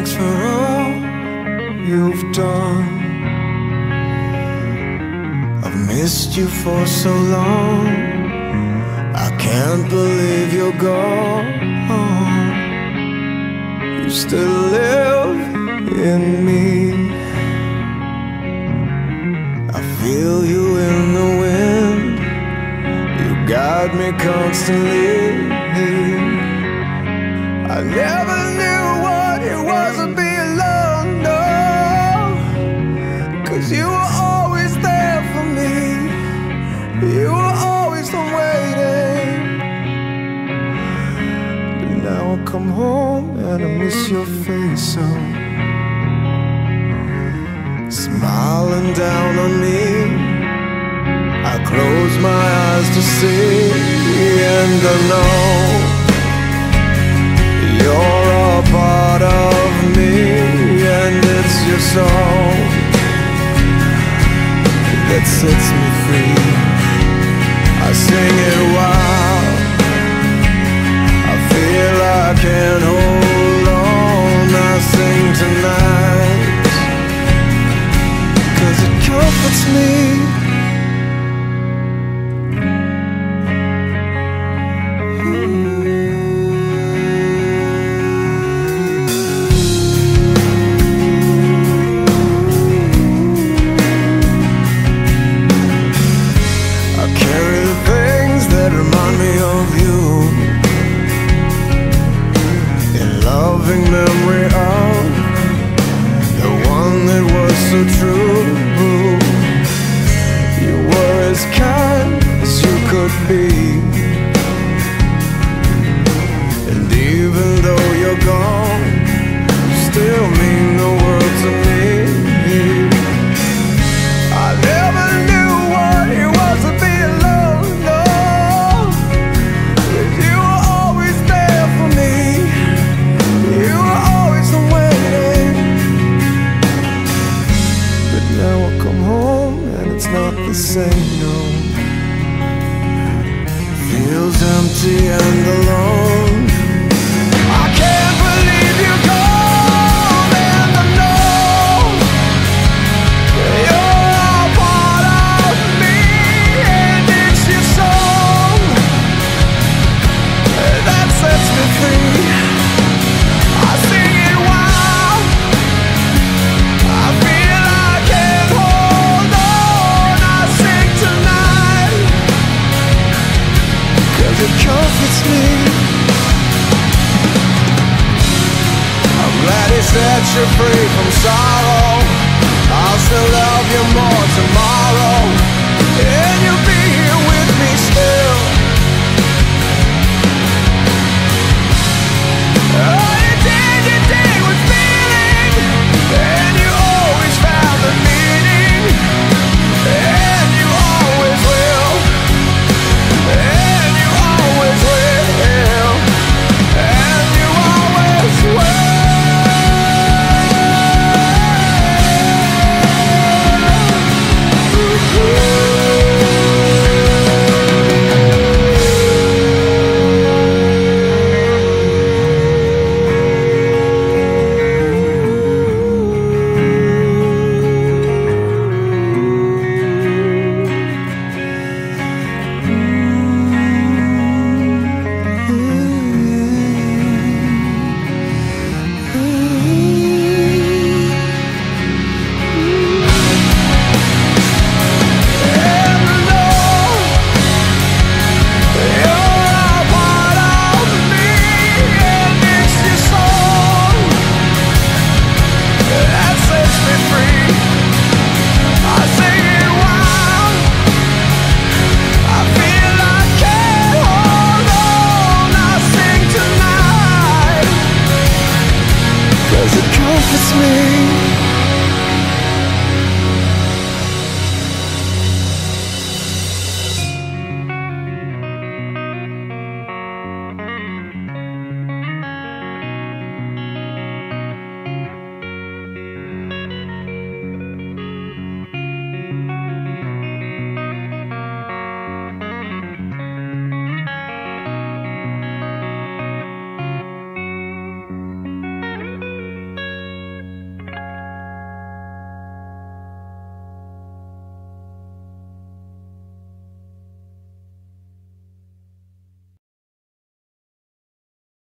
thanks for all you've done. I've missed you for so long. I can't believe you're gone. You still live in me. I feel you in the wind. You guide me constantly. I never knew it wasn't be alone, no. Cause you were always there for me. You were always the waiting. But now I come home and I miss your face so. Smiling down on me. I close my eyes to see, and I know that sets me free. I sing it wild. I feel I can of you. No. Feels empty and alone. It comforts me. I'm glad he set you free from sorrow. I'll still love you more. Christmas.